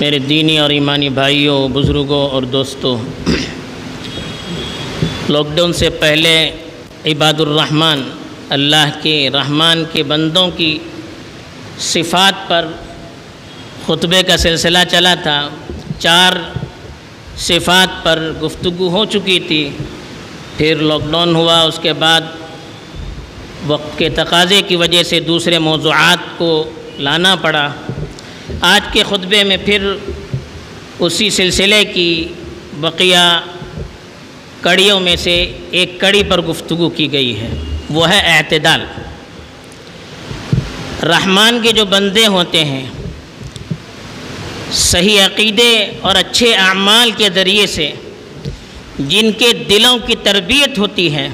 मेरे दीनी और ईमानी भाइयों, बुज़ुर्गों और दोस्तों लॉकडाउन से पहले इबादुर्रहमान अल्लाह के रहमान के बंदों की सिफ़ात पर ख़ुतबे का सिलसिला चला था। चार सिफ़ात पर गुफ्तु हो चुकी थी। फिर लॉकडाउन हुआ, उसके बाद वक्त के तकाज़े की वजह से दूसरे मौज़ूआत को लाना पड़ा। आज के ख़ुतबे में फिर उसी सिलसिले की बकिया कड़ियों में से एक कड़ी पर गुफ्तु की गई है। वो है अतदाल रहमान के जो बंदे होते हैं, सही अकीदे और अच्छे अमाल के ज़रिए से जिनके दिलों की तरबियत होती है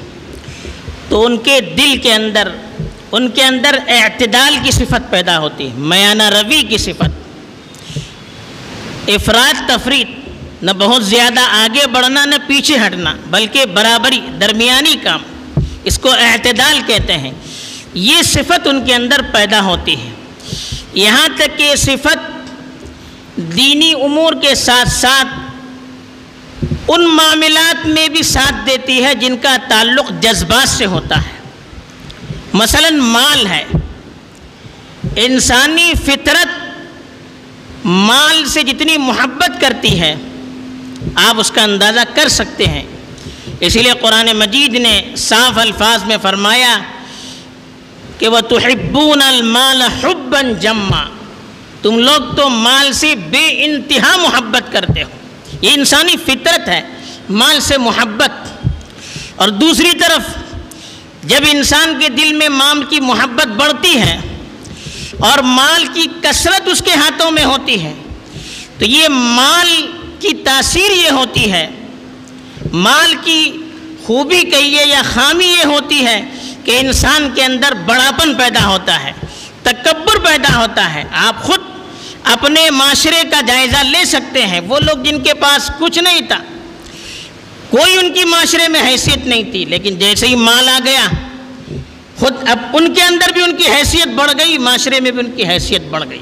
तो उनके दिल के अंदर उनके अंदर अतदाल की सिफत पैदा होती है, मयाना रवि की सिफत। अफराद तफरीत, न बहुत ज़्यादा आगे बढ़ना, न पीछे हटना, बल्कि बराबरी, दरमियानी काम। इसको अतदाल कहते हैं। ये सिफत उनके अंदर पैदा होती है। यहाँ तक कि सिफत दीनी उमूर के साथ साथ उन मामलात में भी साथ देती है जिनका ताल्लुक़ जज्बात से होता है। मसलन माल है। इंसानी फितरत माल से जितनी मोहब्बत करती है, आप उसका अंदाज़ा कर सकते हैं। इसीलिए कुरान मजीद ने साफ़ अल्फाज में फरमाया कि वह तुहिब्बून माल हब्बन जम्मा। तुम लोग तो माल से बे इंतहा मोहब्बत करते हो। ये इंसानी फितरत है, माल से मोहब्बत। और दूसरी तरफ़ जब इंसान के दिल में माल की मोहब्बत बढ़ती है और माल की कसरत उसके हाथों में होती है तो ये माल की तासीर ये होती है, माल की खूबी कहिए या खामी ये होती है कि इंसान के अंदर बड़ापन पैदा होता है तकबर पैदा होता है। आप खुद अपने माशरे का जायज़ा ले सकते हैं। वो लोग जिनके पास कुछ नहीं था कोई उनकी माशरे में हैसियत नहीं थी, लेकिन जैसे ही माल आ गया, खुद अब उनके अंदर भी उनकी हैसियत बढ़ गई, माशरे में भी उनकी हैसियत बढ़ गई।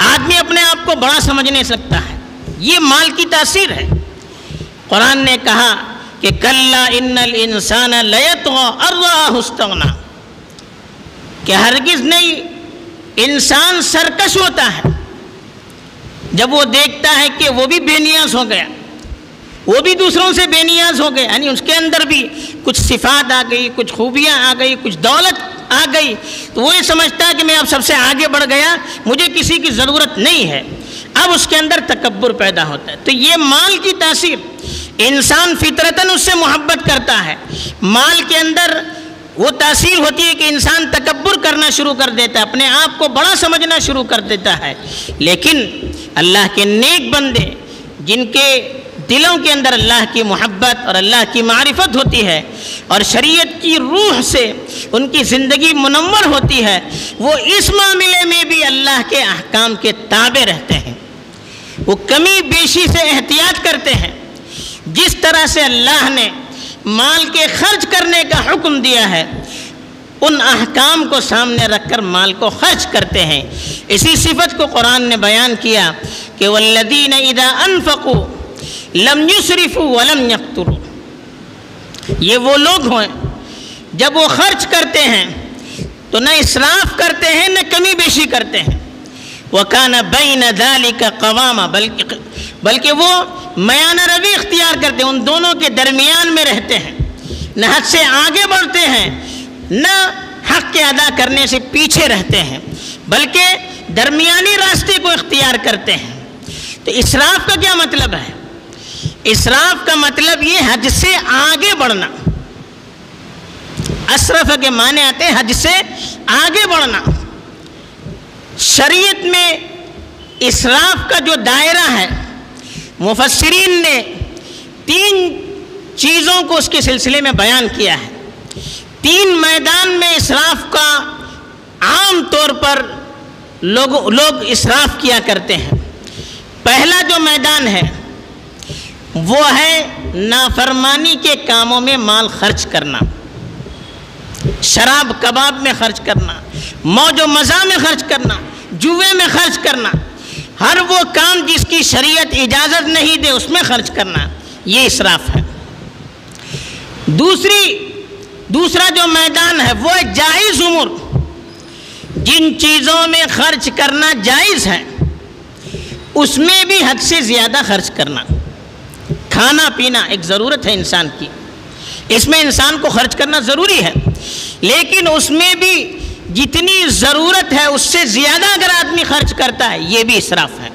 आदमी अपने आप को बड़ा समझ नहीं सकता है। ये माल की तासीर है। कुरान ने कहा कि कल्ला इन्नल इंसान लयत अर्राहुस्तना कि हरगिज़ नहीं, इंसान सरकश होता है। जब वो देखता है कि वो भी बेनियाज हो गया। वो भी दूसरों से बेनियाज हो गए, यानी उसके अंदर भी कुछ सिफात आ गई, कुछ खूबियाँ आ गई, कुछ दौलत आ गई। तो वो ये समझता है कि मैं अब सबसे आगे बढ़ गया, मुझे किसी की ज़रूरत नहीं है। अब उसके अंदर तकबर पैदा होता है। तो ये माल की तासीर, इंसान फितरतन उससे मोहब्बत करता है। माल के अंदर वो तासीर होती है कि इंसान तकबर करना शुरू कर देता है, अपने आप को बड़ा समझना शुरू कर देता है। लेकिन अल्लाह के नेक बंदे, जिनके दिलों के अंदर अल्लाह की मोहब्बत और अल्लाह की मारिफत होती है और शरीयत की रूह से उनकी ज़िंदगी मुनवर होती है, वो इस मामले में भी अल्लाह के अहकाम के ताबे रहते हैं। वो कमी बेशी से एहतियात करते हैं। जिस तरह से अल्लाह ने माल के खर्च करने का हुक्म दिया है, उन अहकाम को सामने रखकर माल को खर्च करते हैं। इसी सिफत को कुरान ने बयान किया कि वल्लदीन इदा अनफ़ु लम युसरिफ़ु वलम यकतुरु। ये वो लोग हैं, जब वो खर्च करते हैं तो न इसराफ करते हैं, न कमी बेशी करते हैं। वकाना बैन दाली का कवामा, बल्कि बल्कि वो मयाना रवि इख्तियार करते हैं, उन दोनों के दरमियान में रहते हैं। न हद से आगे बढ़ते हैं, न हक के अदा करने से पीछे रहते हैं, बल्कि दरमियानी रास्ते को इख्तियार करते हैं। तो इसराफ का क्या मतलब है? इसराफ का मतलब ये हज से आगे बढ़ना। अशरफ के माने आते हज से आगे बढ़ना। शरीयत में इसराफ का जो दायरा है मुफसरीन ने तीन चीज़ों को उसके सिलसिले में बयान किया है। तीन मैदान में इसराफ का आम तौर पर लोग लोग इसराफ किया करते हैं। पहला जो मैदान है वो है नाफरमानी के कामों में माल खर्च करना, शराब कबाब में खर्च करना, मौज मज़ा में खर्च करना, जुए में खर्च करना, हर वो काम जिसकी शरीयत इजाज़त नहीं दे उसमें खर्च करना, ये इसराफ है। दूसरी, दूसरा जो मैदान है वो है जायज़ उम्र। जिन चीज़ों में खर्च करना जायज़ है, उसमें भी हद से ज़्यादा खर्च करना। खाना पीना एक ज़रूरत है इंसान की। इसमें इंसान को खर्च करना ज़रूरी है। लेकिन उसमें भी जितनी ज़रूरत है, उससे ज़्यादा अगर आदमी खर्च करता है, ये भी इसराफ है।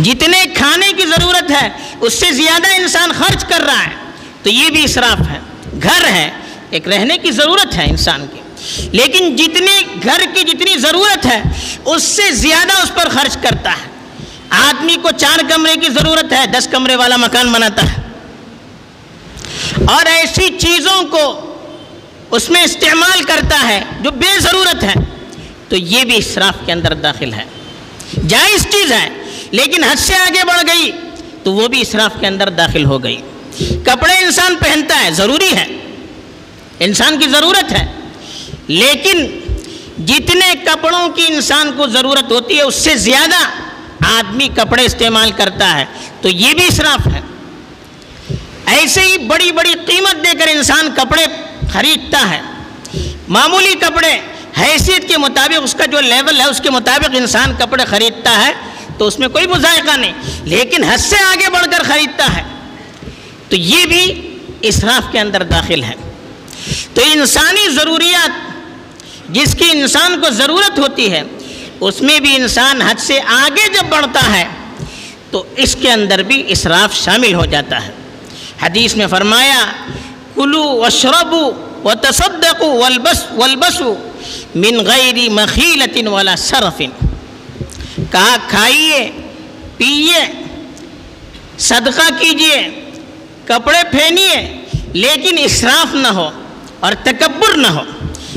जितने खाने की ज़रूरत है, उससे ज़्यादा इंसान खर्च कर रहा है तो ये भी इसराफ है। घर है, एक रहने की ज़रूरत है इंसान की। लेकिन जितने घर की जितनी ज़रूरत है, उससे ज़्यादा उस पर खर्च करता है। आदमी को चार कमरे की ज़रूरत है, दस कमरे वाला मकान बनाता है। और ऐसी चीज़ों को उसमें इस्तेमाल करता है जो बेज़रूरत है तो ये भी इसराफ के अंदर दाखिल है। जायज़ चीज़ है, लेकिन हद से आगे बढ़ गई तो वो भी इसराफ के अंदर दाखिल हो गई। कपड़े इंसान पहनता है, ज़रूरी है। इंसान की ज़रूरत है, लेकिन जितने कपड़ों की इंसान को ज़रूरत होती है, उससे ज़्यादा आदमी कपड़े इस्तेमाल करता है तो ये भी इसराफ है। ऐसे ही बड़ी बड़ी कीमत देकर इंसान कपड़े खरीदता है। मामूली कपड़े, हैसियत के मुताबिक उसका जो लेवल है, उसके मुताबिक इंसान कपड़े खरीदता है तो उसमें कोई मुजायका नहीं, लेकिन हद से आगे बढ़कर ख़रीदता है। तो ये भी इसराफ के अंदर दाखिल है। तो इंसानी ज़रूरियात, जिसकी इंसान को ज़रूरत होती है उसमें भी इंसान हद से आगे जब बढ़ता है तो इसके अंदर भी इसराफ शामिल हो जाता है। हदीस में फरमाया, कुलू वशरबू व तसदकु वलबस, वलबसु मिन गैरी मखीलतिन वाला सरफिन। कहा, खाइए, पिए, सदका कीजिए, कपड़े पहनिए, लेकिन इसराफ न हो और तकबर न हो।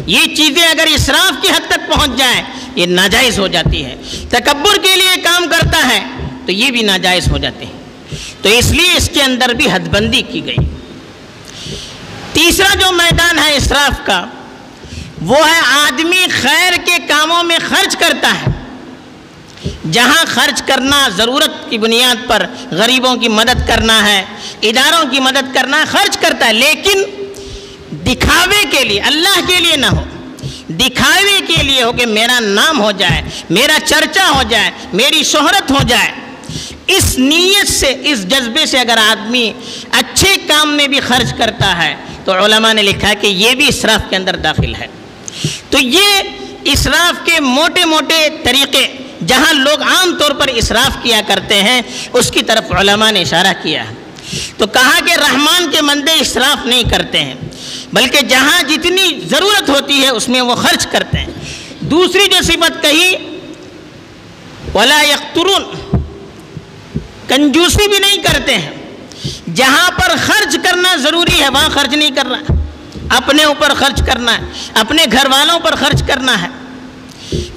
ये चीज़ें अगर इसराफ की हद तक पहुँच जाए, ये नाजायज़ हो जाती है। तकबर के लिए काम करता है तो ये भी नाजायज़ हो जाते हैं। तो इसलिए इसके अंदर भी हदबंदी की गई। तीसरा जो मैदान है इसराफ का, वो है आदमी खैर के कामों में खर्च करता है। जहाँ खर्च करना ज़रूरत की बुनियाद पर गरीबों की मदद करना है, इदारों की मदद करना खर्च करता है, लेकिन दिखावे के लिए, अल्लाह के लिए ना हो। दिखावे के लिए हो कि मेरा नाम हो जाए, मेरा चर्चा हो जाए, मेरी शोहरत हो जाए। इस नीयत से, इस जज्बे से अगर आदमी अच्छे काम में भी खर्च करता है तो उलमा ने लिखा कि ये भी इसराफ के अंदर दाखिल है। तो ये इसराफ के मोटे मोटे तरीक़े, जहाँ लोग आम तौर पर इसराफ किया करते हैं, उसकी तरफ़ उलमा ने इशारा किया है। तो कहा कि रहमान के मंदे इसराफ नहीं करते हैं, बल्कि जहाँ जितनी ज़रूरत होती है उसमें वो खर्च करते हैं। दूसरी जो सिफत कही, वला यकतरून, कंजूसी भी नहीं करते हैं। जहाँ पर खर्च करना ज़रूरी है, वहाँ खर्च नहीं करना। अपने ऊपर खर्च करना है, अपने घर वालों पर खर्च करना है।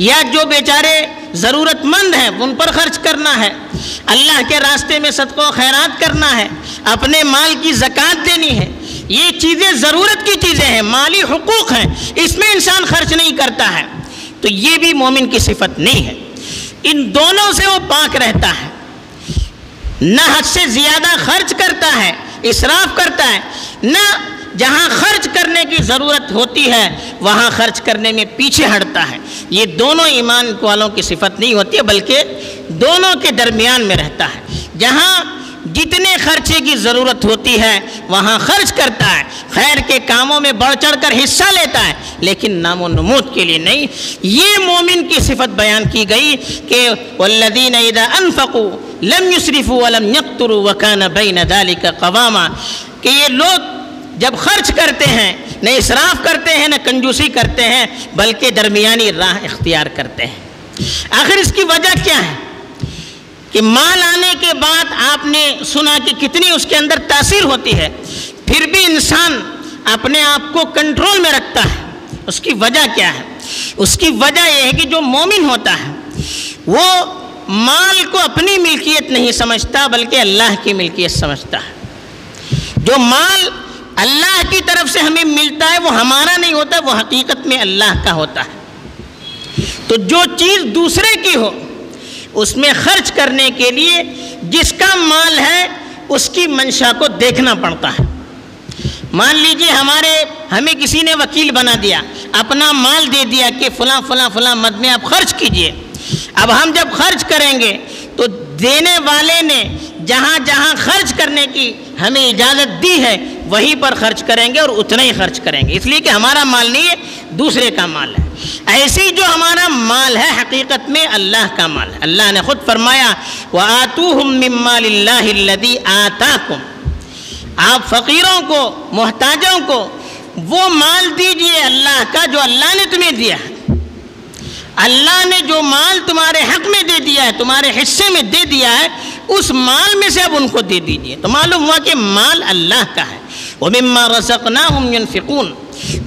या जो बेचारे ज़रूरतमंद हैं, उन पर खर्च करना है। अल्लाह के रास्ते में सदको खैरात करना है, अपने माल की ज़क़़त देनी है। ये चीज़ें ज़रूरत की चीज़ें हैं, माली हकूक़ हैं, इसमें इंसान खर्च नहीं करता है। तो ये भी मोमिन की सिफत नहीं है। इन दोनों से वो पाक रहता है। न हद से ज़्यादा खर्च करता है, इसराफ करता है, न जहाँ खर्च करने की ज़रूरत होती है, वहाँ खर्च करने में पीछे हटता है। ये दोनों ईमान वालों की सिफत नहीं होती है, बल्कि दोनों के दरमियान में रहता है। जहाँ जितने खर्चे की ज़रूरत होती है, वहाँ खर्च करता है। खैर के कामों में बढ़ चढ़ कर हिस्सा लेता है, लेकिन नामो नमूद के लिए नहीं। ये मोमिन की सिफत बयान की गई कि वल्लदीन इदा अनफ़ू लम युसरिफ़ू वलम यकतुरु वकान बैन दालिक कवामा। कि ये लोग जब खर्च करते हैं, न इसराफ करते हैं, न कंजूसी करते हैं, बल्कि दरमियानी राह इख्तियार करते हैं। आखिर इसकी वजह क्या है? कि माल आने के बाद आपने सुना कि कितनी उसके अंदर तासीर होती है, फिर भी इंसान अपने आप को कंट्रोल में रखता है। उसकी वजह क्या है? उसकी वजह यह है कि जो मोमिन होता है, वो माल को अपनी मिल्कियत नहीं समझता, बल्कि अल्लाह की मिल्कियत समझता है। जो माल अल्लाह की तरफ़ से हमें मिलता है, वो हमारा नहीं होता, वो हकीकत में अल्लाह का होता है। तो जो चीज़ दूसरे की हो, उसमें खर्च करने के लिए जिसका माल है, उसकी मंशा को देखना पड़ता है। मान लीजिए हमारे, हमें किसी ने वकील बना दिया, अपना माल दे दिया कि फला फला फला मद में आप खर्च कीजिए। अब हम जब खर्च करेंगे तो देने वाले ने जहाँ जहाँ खर्च करने की हमें इजाज़त दी है, वहीं पर खर्च करेंगे और उतना ही खर्च करेंगे। इसलिए कि हमारा माल नहीं है, दूसरे का माल है। ऐसे जो हमारा माल है, हकीकत में अल्लाह का माल है। अल्लाह ने खुद फरमाया, व आतू हमदी आता आप फ़कीरों को, मोहताजों को, वो माल दीजिए अल्लाह का जो अल्लाह ने तुम्हें दिया है। अल्लाह ने जो माल तुम्हारे हक में दे दिया है, तुम्हारे हिस्से में दे दिया है उस माल में से अब उनको दे दीजिए। तो मालूम हुआ कि माल अल्लाह का है। वो मम्मा रसकना फ़िकून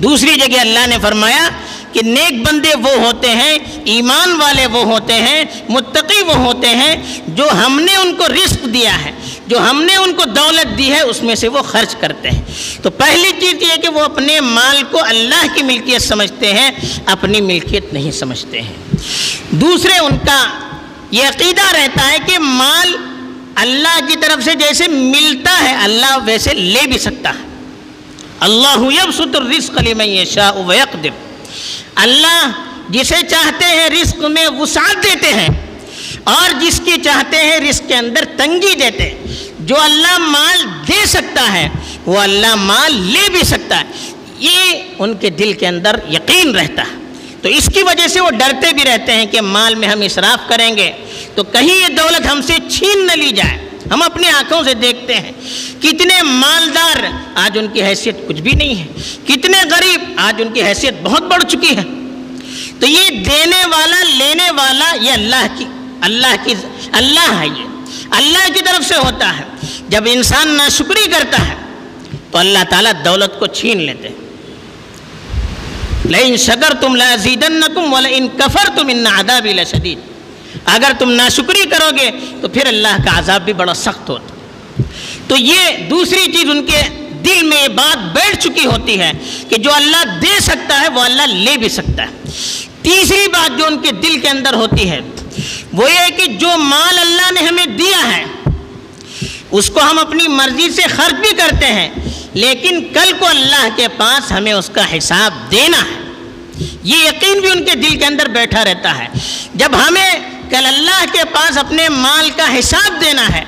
दूसरी जगह अल्लाह ने फरमाया कि नेक बंदे वो होते हैं, ईमान वाले वो होते हैं, मुत्तकी वो होते हैं, जो हमने उनको रिस्क दिया है, जो हमने उनको दौलत दी है, उसमें से वो खर्च करते हैं। तो पहली चीज़ ये कि वो अपने माल को अल्लाह की मिल्कियत समझते हैं, अपनी मिल्कियत नहीं समझते हैं। दूसरे उनका ये अकीदा रहता है कि माल अल्लाह की तरफ़ से जैसे मिलता है, अल्लाह वैसे ले भी सकता है। अल्लाह यब शाह वयकदिर। अल्लाह जिसे चाहते हैं रिस्क में वसात देते हैं और जिसकी चाहते हैं रिस्क के अंदर तंगी देते हैं। जो अल्लाह माल दे सकता है, वो अल्लाह माल ले भी सकता है। ये उनके दिल के अंदर यकीन रहता है। तो इसकी वजह से वो डरते भी रहते हैं कि माल में हम इसराफ करेंगे। तो कहीं ये दौलत हमसे छीन न ली जाए। हम अपनी आँखों से देखते हैं। कितने मालदार आज उनकी हैसियत कुछ भी नहीं है। कितने गरीब आज उनकी हैसियत बहुत बढ़ चुकी है। तो ये देने वाला, लेने वाला ये अल्लाह की अल्लाह की, अल्लाह है ये। अल्लाह की तरफ़ से होता है। जब इंसान नाशुक्री करता है तो अल्लाह ताला दौलत को छीन लेते हैं। लेकिन शकर तुम लाजीदन नकुम वाला इन कफर तुम इन आदाबी लशदीद। अगर तुम नाशुक्री करोगे तो फिर अल्लाह का आज़ाब भी बड़ा सख्त होता तो ये दूसरी चीज़ उनके दिल में ये बात बैठ चुकी होती है कि जो अल्लाह दे सकता है, वो अल्लाह ले भी सकता है। तीसरी बात जो उनके दिल के अंदर होती है, वो ये कि जो माल अल्लाह ने हमें दिया है, उसको हम अपनी मर्ज़ी से खर्च भी करते हैं, लेकिन कल को अल्लाह के पास हमें उसका हिसाब देना है। ये यकीन भी उनके दिल के अंदर बैठा रहता है। जब हमें कल अल्लाह के पास अपने माल का हिसाब देना है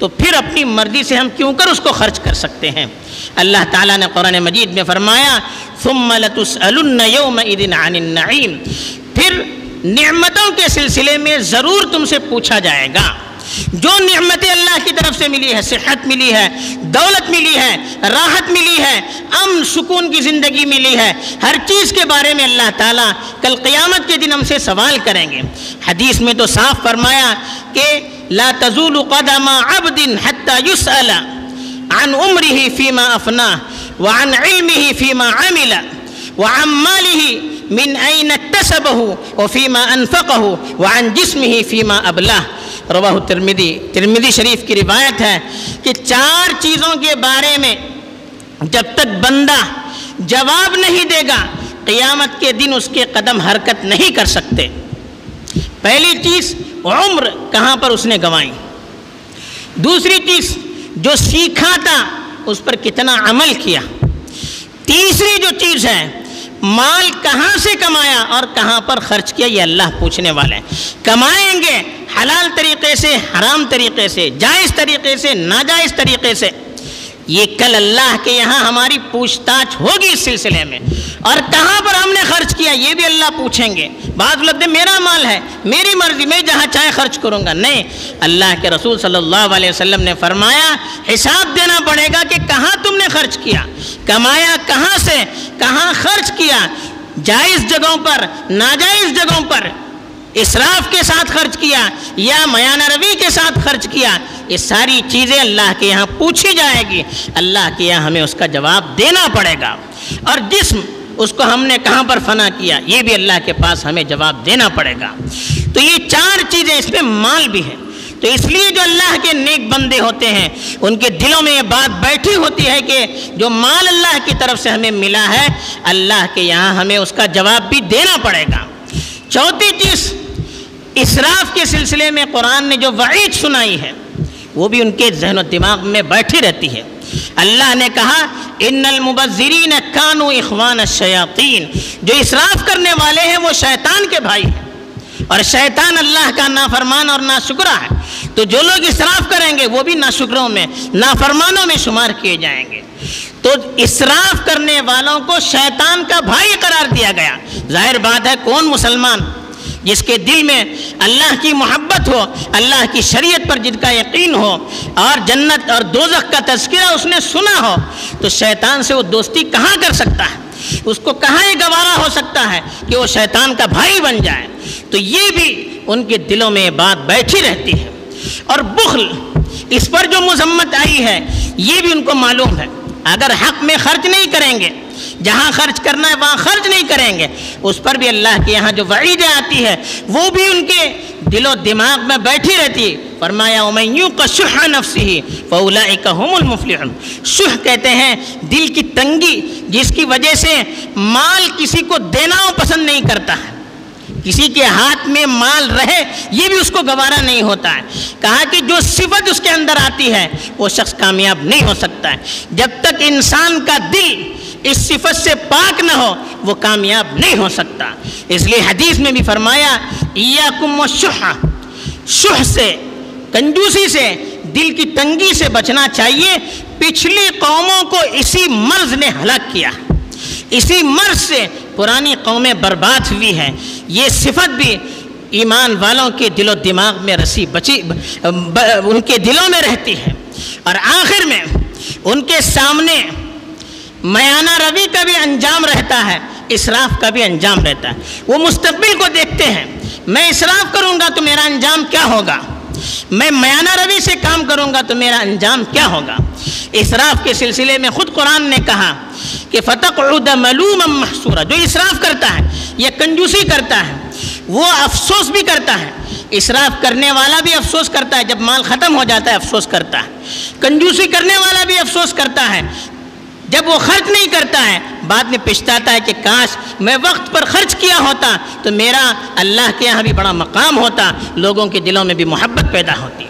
तो फिर अपनी मर्ज़ी से हम क्यों कर उसको खर्च कर सकते हैं? अल्लाह ताला ने कुरान मजीद में फरमाया नईम। फिर नेमतों के सिलसिले में ज़रूर तुमसे पूछा जाएगा, जो नमतें अल्लाह की तरफ़ से मिली है, सेहत मिली है, दौलत मिली है, राहत मिली है सुकून की ज़िंदगी मिली है। हर चीज़ के बारे में अल्लाह ताला कल क़यामत के दिन हमसे सवाल करेंगे। हदीस में तो साफ़ फरमाया कि, ला तजूल कदमा अबदिन हत्ता युसअल अन उम्र ही फ़ीमा अफना, व अन इल्म ही फ़ीमा अमिला, व अम्माल ही मिन ऐन तसबहु व फ़ीमा अनफ़क़हु, व अन जिस्म ही फ़ीमा अबला रवाह तिरमिदी। तिरमिदी शरीफ की रिवायत है कि चार चीज़ों के बारे में जब तक बंदा जवाब नहीं देगा, क़यामत के दिन उसके कदम हरकत नहीं कर सकते। पहली चीज़, उम्र कहाँ पर उसने गंवाई। दूसरी चीज़, जो सीखा था, उस पर कितना अमल किया। तीसरी जो चीज़ है, माल कहाँ से कमाया और कहाँ पर खर्च किया, ये अल्लाह पूछने वाले हैं। कमाएँगे, हलाल तरीके से, हराम तरीके से, जायज़ तरीके से, नाजायज़ तरीके से। ये कल अल्लाह के यहाँ हमारी पूछताछ होगी इस सिलसिले में। और कहाँ पर हमने खर्च किया, ये भी अल्लाह पूछेंगे। बाद लगते मेरा माल है, मेरी मर्ज़ी, मैं जहाँ चाहे खर्च करूँगा। नहीं, अल्लाह के रसूल सल्लल्लाहु अलैहि वसल्लम ने फरमाया, हिसाब देना पड़ेगा कि कहाँ तुमने खर्च किया, कमाया कहाँ से, कहाँ खर्च किया, जायज़ जगहों पर, नाजायज़ जगहों पर। इसराफ के साथ खर्च किया, या मयान रवी के साथ खर्च किया, ये सारी चीज़ें अल्लाह के यहाँ पूछी जाएगी। अल्लाह के यहाँ हमें उसका जवाब देना पड़ेगा। और जिस्म, उसको हमने कहाँ पर फना किया, ये भी अल्लाह के पास हमें जवाब देना पड़ेगा। तो ये चार चीज़ें इसमें माल भी है। तो इसलिए जो अल्लाह के नेक बंदे होते हैं, उनके दिलों में ये बात बैठी होती है कि जो माल अल्लाह की तरफ़ से हमें मिला है, अल्लाह के यहाँ हमें उसका जवाब भी देना पड़ेगा। चौथी चीज़ इसराफ के सिलसिले में कुरान ने जो वईद सुनाई है, वो भी उनके जहन दिमाग में बैठी रहती है। अल्लाह ने कहा, इन्नल मुबज़रीन कानू इखवान शयातीन। जो इसराफ करने वाले हैं, वो शैतान के भाई हैं। और शैतान अल्लाह का नाफरमान और नाशुक्रा है। तो जो लोग इसराफ करेंगे, वो भी नाशुक्रों में, नाफरमानों में शुमार किए जाएँगे। तो इसराफ करने वालों को शैतान का भाई करार दिया गया। ज़ाहिर बात है, कौन मुसलमान जिसके दिल में अल्लाह की मोहब्बत हो, अल्लाह की शरीयत पर जिसका यकीन हो, और जन्नत और दोजख का तस्करा उसने सुना हो तो शैतान से वो दोस्ती कहाँ कर सकता है? उसको कहाँ ये गवारा हो सकता है कि वो शैतान का भाई बन जाए? तो ये भी उनके दिलों में बात बैठी रहती है। और बुखल, इस पर जो मजम्मत आई है, ये भी उनको मालूम है। अगर हक में खर्च नहीं करेंगे, जहाँ खर्च करना है वहाँ खर्च नहीं करेंगे, उस पर भी अल्लाह के यहाँ जो वईदें आती है, वो भी उनके दिलो दिमाग में बैठी रहती है। फरमाया उमयू का शुह नफसी ही फ़ौला का हमफल शुह कहते हैं, दिल की तंगी जिसकी वजह से माल किसी को देना पसंद नहीं करता है। किसी के हाथ में माल रहे, ये भी उसको गवारा नहीं होता है। कहा कि जो सिफत उसके अंदर आती है, वो शख्स कामयाब नहीं हो सकता है। जब तक इंसान का दिल इस सिफत से पाक न हो, वो कामयाब नहीं हो सकता। इसलिए हदीस में भी फरमाया या कुम शुह शुह से, कंजूसी से, दिल की तंगी से बचना चाहिए। पिछली कौमों को इसी मर्ज ने हलाक किया। इसी मर्ज से पुरानी कौमें बर्बाद हुई हैं। ये सिफत भी ईमान वालों के दिलो दिमाग में रसी बची ब, ब, उनके दिलों में रहती है। और आखिर में उनके सामने मयाना रवि का भी अंजाम रहता है इसराफ का भी अंजाम रहता है। वो मुस्तबिल को देखते हैं मैं इसराफ करूँगा तो मेरा अंजाम क्या होगा? मैं मयाना रवि से काम करूँगा तो मेरा अंजाम क्या होगा? इसराफ के सिलसिले में ख़ुद कुरान ने कहा कि फ़तक मलूम महसूरा। जो इसराफ करता है, या कंजूसी करता है, वो अफसोस भी करता है। इसराफ करने वाला भी अफसोस करता है, जब माल ख़त्म हो जाता है, अफसोस करता है। कंजूसी करने वाला भी अफसोस करता है जब वो खर्च नहीं करता है, बाद में पछताता है कि काश मैं वक्त पर खर्च किया होता तो मेरा अल्लाह के यहाँ भी बड़ा मकाम होता, लोगों के दिलों में भी मोहब्बत पैदा होती।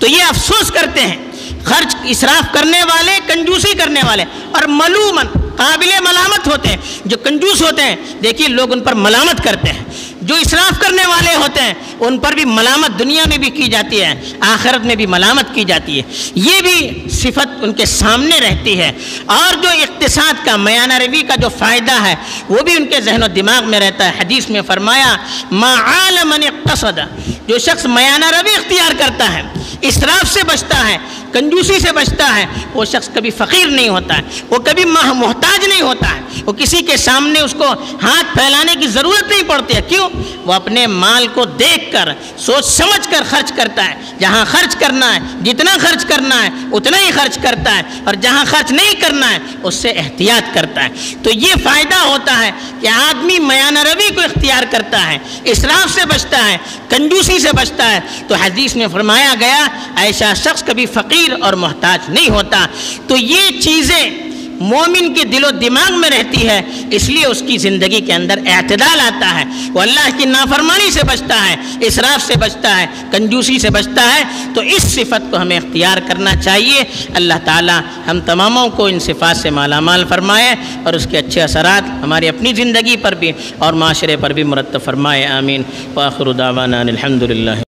तो ये अफसोस करते हैं, खर्च, इसराफ करने वाले, कंजूसी करने वाले, और मलूमन काबिल मलामत होते हैं, जो कंजूस होते हैं, देखिए लोग उन पर मलामत करते हैं। जो इसराफ करने वाले होते हैं, उन पर भी मलामत दुनिया में भी की जाती है, आखिरत में भी मलामत की जाती है। ये भी सिफत उनके सामने रहती है। और जो इकतसाद का, मयाना रवी का जो फ़ायदा है, वो भी उनके जहन दिमाग में रहता है। हदीस में फरमाया मालमन कसद जो शख्स मयाना रवी इख्तियार करता है इसराफ से बचता है कंजूसी से बचता है, वो शख्स कभी फ़कीर नहीं होता है, वो कभी मोहताज नहीं होता है। वो किसी के सामने उसको हाथ फैलाने की ज़रूरत नहीं पड़ती है। क्यों? वो अपने माल को देख कर सोच समझ कर खर्च करता है। जहाँ खर्च करना है, जितना खर्च करना है, उतना ही खर्च करता है। और जहाँ खर्च नहीं करना है, उससे एहतियात करता है। तो ये फ़ायदा होता है कि आदमी मयाना रवि को इख्तियार करता है इसराफ से बचता है, कंजूसी से बचता है। तो हदीस में फरमाया गया, ऐसा शख्स कभी फ़कीर और मोहताज नहीं होता। तो ये चीज़ें मोमिन के दिलो दिमाग में रहती है, इसलिए उसकी ज़िंदगी के अंदर अतदाल आता है। वो अल्लाह की नाफरमानी से बचता है, इसराफ से बचता है, कंजूसी से बचता है तो इस सिफत को हमें अख्तियार करना चाहिए। अल्लाह ताला हम तमामों को इन सिफात से माला माल फरमाए और उसके अच्छे असरात हमारी अपनी ज़िंदगी पर भी और माशरे पर भी मुरतब फरमाए, आमीन। वाखरुदावाना अलहमदिल्ला